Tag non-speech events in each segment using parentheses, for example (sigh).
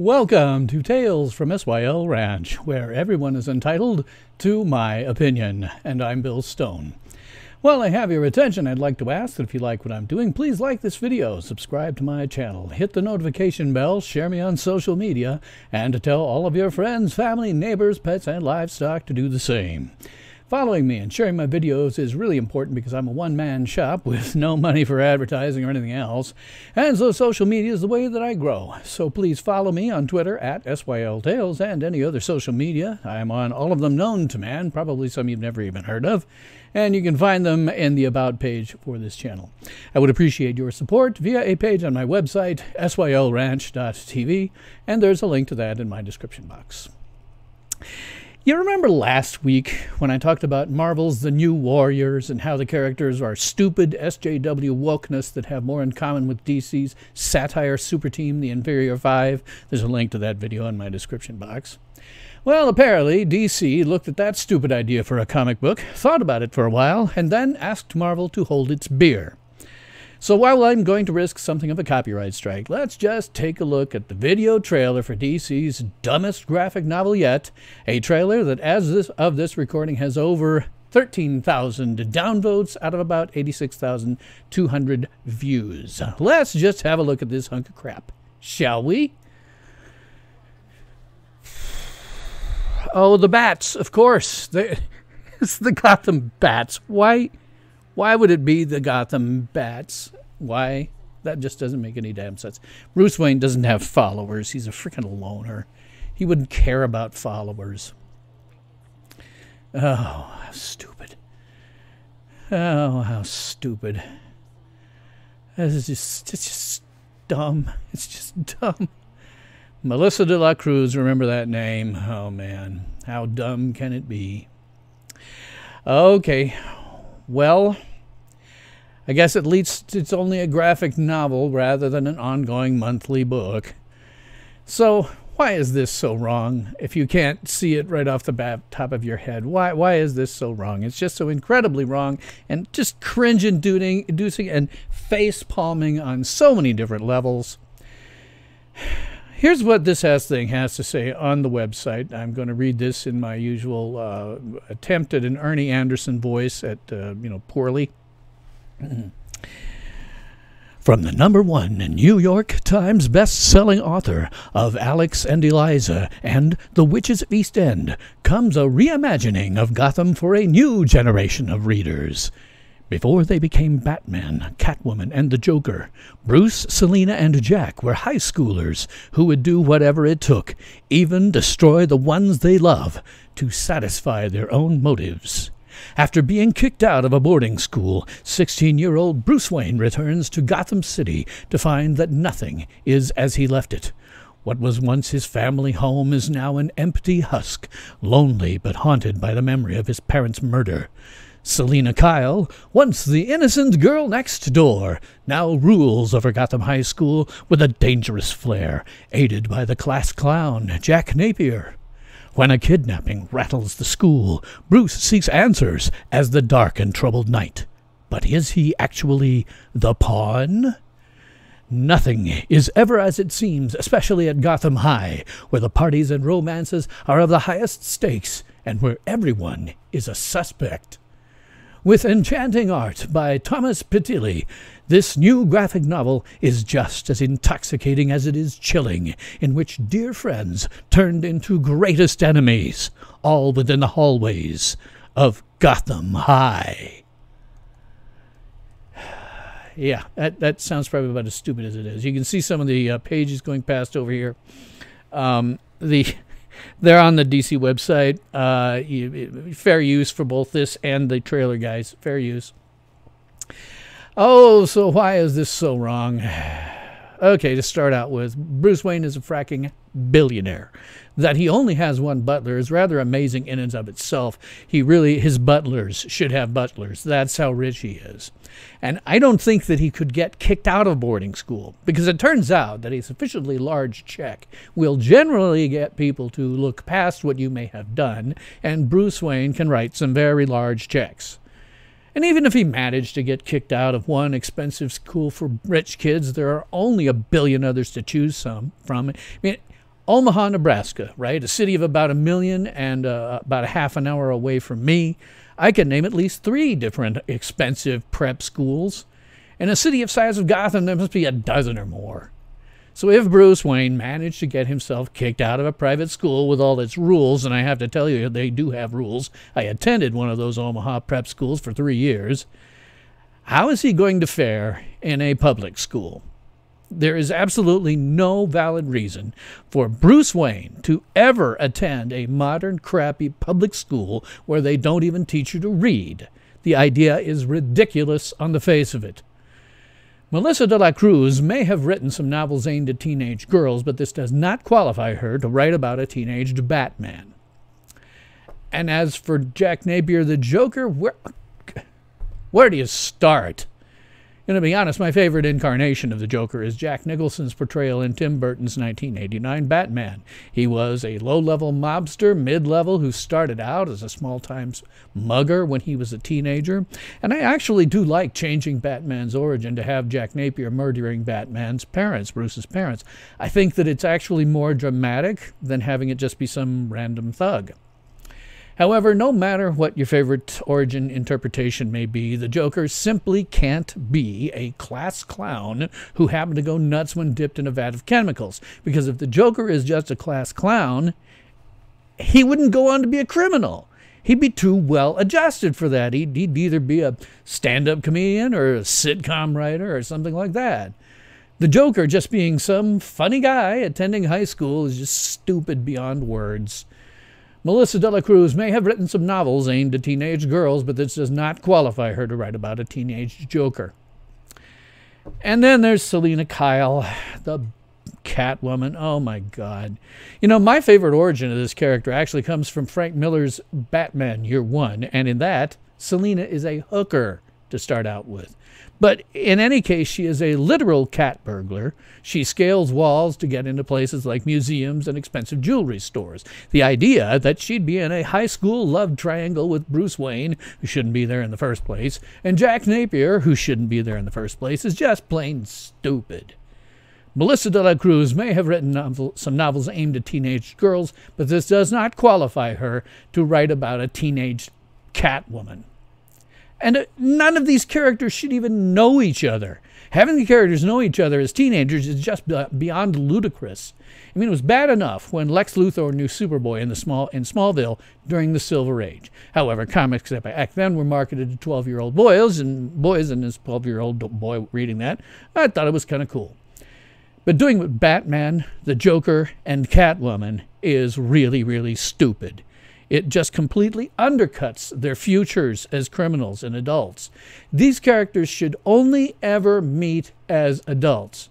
Welcome to Tales from SYL Ranch, where everyone is entitled to my opinion, and I'm Bill Stone. While I have your attention, I'd like to ask that if you like what I'm doing, please like this video, subscribe to my channel, hit the notification bell, share me on social media, and tell all of your friends, family, neighbors, pets, and livestock to do the same. Following me and sharing my videos is really important because I'm a one-man shop with (laughs) no money for advertising or anything else, and so social media is the way that I grow. So please follow me on Twitter at SYLTales and any other social media. I am on all of them known to man, probably some you've never even heard of, and you can find them in the About page for this channel. I would appreciate your support via a page on my website, sylranch.tv, and there's a link to that in my description box. You remember last week when I talked about Marvel's The New Warriors and how the characters are stupid SJW wokeness that have more in common with DC's satire super team, the Inferior Five? There's a link to that video in my description box. Well, apparently, DC looked at that stupid idea for a comic book, thought about it for a while, and then asked Marvel to hold its beer. So while I'm going to risk something of a copyright strike, let's just take a look at the video trailer for DC's dumbest graphic novel yet, a trailer that as of this recording has over 13,000 downvotes out of about 86,200 views. Let's just have a look at this hunk of crap, shall we? Oh, the bats, of course. They, (laughs) it's the Gotham bats. Why? Why would it be the Gotham Bats? Why? That just doesn't make any damn sense. Bruce Wayne doesn't have followers. He's a freaking loner. He wouldn't care about followers. Oh, how stupid. Oh, how stupid. This is just, it's just dumb. It's just dumb. Melissa de la Cruz, remember that name. Oh, man. How dumb can it be? Okay. Well, I guess at least it's only a graphic novel rather than an ongoing monthly book. So, why is this so wrong if you can't see it right off the bat, top of your head? Why, why is this so wrong? It's just so incredibly wrong and just cringe inducing and face palming on so many different levels. (sighs) Here's what this ass thing has to say on the website. I'm going to read this in my usual uh, attempt at an Ernie Anderson voice at, uh, you know, poorly. (clears throat) From the number one New York Times best-selling author of Alex and Eliza and The Witches of East End comes a reimagining of Gotham for a new generation of readers. Before they became Batman, Catwoman, and the Joker, Bruce, Selina, and Jack were high schoolers who would do whatever it took, even destroy the ones they love, to satisfy their own motives. After being kicked out of a boarding school, 16 year old Bruce Wayne returns to Gotham City to find that nothing is as he left it. What was once his family home is now an empty husk, lonely but haunted by the memory of his parents' murder. Selina Kyle, once the innocent girl next door, now rules over Gotham High School with a dangerous flair, aided by the class clown, Jack Napier. When a kidnapping rattles the school, Bruce seeks answers as the dark and troubled knight. But is he actually the pawn? Nothing is ever as it seems, especially at Gotham High, where the parties and romances are of the highest stakes and where everyone is a suspect. With Enchanting Art by Thomas Pitilli, this new graphic novel is just as intoxicating as it is chilling, in which dear friends turned into greatest enemies, all within the hallways of Gotham High. (sighs) yeah, that, that sounds probably about as stupid as it is. You can see some of the uh, pages going past over here. Um, the they're on the DC website. Uh, you, fair use for both this and the trailer, guys. Fair use. Oh, so why is this so wrong? (sighs) Okay, to start out with, Bruce Wayne is a fracking billionaire. That he only has one butler is rather amazing in and of itself. He really, his butlers should have butlers. That's how rich he is. And I don't think that he could get kicked out of boarding school because it turns out that a sufficiently large check will generally get people to look past what you may have done, and Bruce Wayne can write some very large checks. And even if he managed to get kicked out of one expensive school for rich kids, there are only a billion others to choose some from. I mean, Omaha, Nebraska, right? A city of about a million and uh, about a half an hour away from me. I can name at least three different expensive prep schools. In a city of size of Gotham, there must be a dozen or more. So if Bruce Wayne managed to get himself kicked out of a private school with all its rules, and I have to tell you, they do have rules. I attended one of those Omaha prep schools for three years. How is he going to fare in a public school? There is absolutely no valid reason for Bruce Wayne to ever attend a modern, crappy public school where they don't even teach you to read. The idea is ridiculous on the face of it. Melissa de la Cruz may have written some novels aimed at teenage girls, but this does not qualify her to write about a teenaged Batman. And as for Jack Napier the Joker, where, where do you start? And to be honest, my favorite incarnation of the Joker is Jack Nicholson's portrayal in Tim Burton's 1989 Batman. He was a low level mobster, mid level, who started out as a small time mugger when he was a teenager. And I actually do like changing Batman's origin to have Jack Napier murdering Batman's parents, Bruce's parents. I think that it's actually more dramatic than having it just be some random thug. However, no matter what your favorite origin interpretation may be, the Joker simply can't be a class clown who happened to go nuts when dipped in a vat of chemicals. Because if the Joker is just a class clown, he wouldn't go on to be a criminal. He'd be too well adjusted for that. He'd, he'd either be a stand up comedian or a sitcom writer or something like that. The Joker just being some funny guy attending high school is just stupid beyond words. Melissa de la Cruz may have written some novels aimed at teenage girls, but this does not qualify her to write about a teenage Joker. And then there's Selina Kyle, the Catwoman. Oh my God. You know, my favorite origin of this character actually comes from Frank Miller's Batman Year One, and in that, Selina is a hooker to start out with. But in any case, she is a literal cat burglar. She scales walls to get into places like museums and expensive jewelry stores. The idea that she'd be in a high school love triangle with Bruce Wayne, who shouldn't be there in the first place, and Jack Napier, who shouldn't be there in the first place, is just plain stupid. Melissa de la Cruz may have written novel, some novels aimed at teenage girls, but this does not qualify her to write about a teenage Catwoman. And uh, none of these characters should even know each other. Having the characters know each other as teenagers is just beyond ludicrous. I mean, it was bad enough when Lex Luthor knew Superboy in the small in Smallville during the Silver Age. However, comics back then were marketed to 12-year-old boys, and boys and this 12-year-old boy reading that, I thought it was kind of cool. But doing with Batman, the Joker, and Catwoman is really, really stupid. It just completely undercuts their futures as criminals and adults. These characters should only ever meet as adults,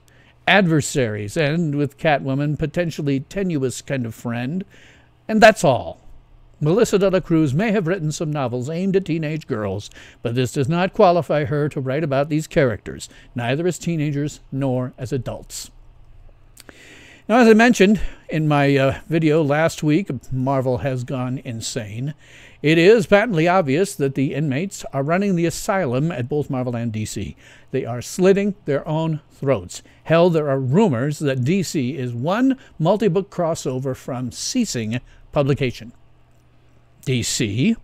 adversaries, and with Catwoman, potentially tenuous kind of friend, and that's all. Melissa de la Cruz may have written some novels aimed at teenage girls, but this does not qualify her to write about these characters, neither as teenagers nor as adults. Now, as I mentioned in my uh, video last week, Marvel has gone insane. It is patently obvious that the inmates are running the asylum at both Marvel and DC. They are slitting their own throats. Hell, there are rumors that DC is one multi book crossover from ceasing publication. DC,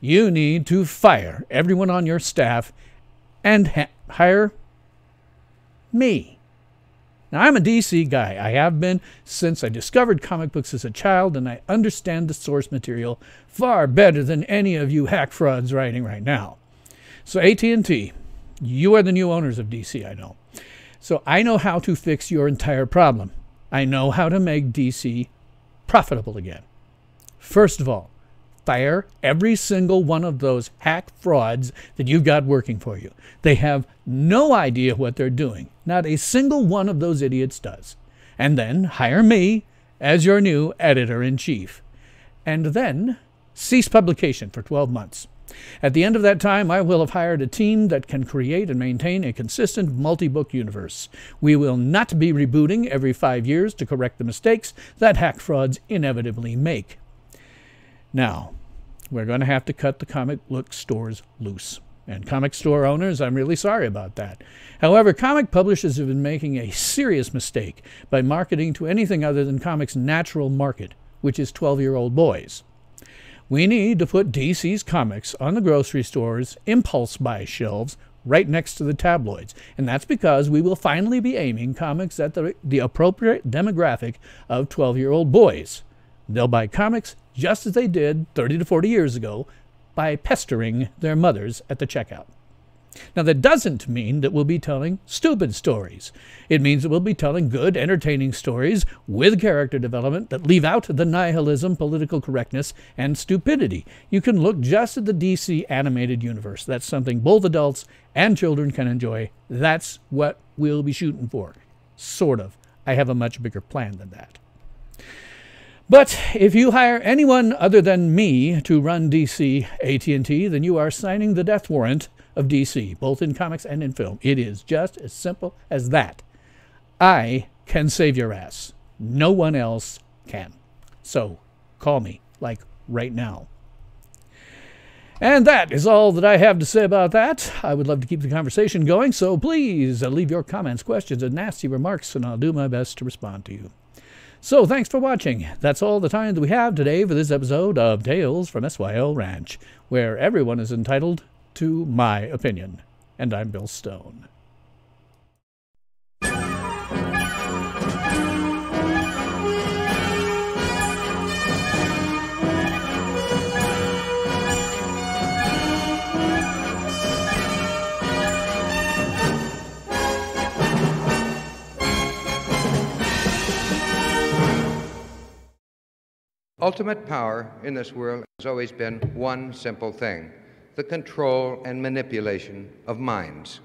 you need to fire everyone on your staff and hire me. Now, I'm a DC guy. I have been since I discovered comic books as a child, and I understand the source material far better than any of you hack frauds writing right now. So, AT&T, you are the new owners of DC, I know. So, I know how to fix your entire problem. I know how to make DC profitable again. First of all, fire every single one of those hack frauds that you've got working for you. They have no idea what they're doing. Not a single one of those idiots does. And then hire me as your new editor in chief. And then cease publication for 12 months. At the end of that time, I will have hired a team that can create and maintain a consistent multi book universe. We will not be rebooting every five years to correct the mistakes that hack frauds inevitably make. Now, we're going to have to cut the comic book stores loose. And comic store owners, I'm really sorry about that. However, comic publishers have been making a serious mistake by marketing to anything other than comics' natural market, which is 12 year old boys. We need to put DC's comics on the grocery stores, impulse buy shelves, right next to the tabloids. And that's because we will finally be aiming comics at the, the appropriate demographic of 12 year old boys. They'll buy comics just as they did 30 to 40 years ago by pestering their mothers at the checkout. Now, that doesn't mean that we'll be telling stupid stories. It means that we'll be telling good, entertaining stories with character development that leave out the nihilism, political correctness, and stupidity. You can look just at the DC animated universe. That's something both adults and children can enjoy. That's what we'll be shooting for. Sort of. I have a much bigger plan than that. But if you hire anyone other than me to run DC AT&T, then you are signing the death warrant of DC, both in comics and in film. It is just as simple as that. I can save your ass. No one else can. So call me, like right now. And that is all that I have to say about that. I would love to keep the conversation going, so please uh, leave your comments, questions, and nasty remarks, and I'll do my best to respond to you. So thanks for watching. That's all the time that we have today for this episode of Tales from SYL Ranch, where everyone is entitled to my opinion. And I'm Bill Stone. Ultimate power in this world has always been one simple thing the control and manipulation of minds.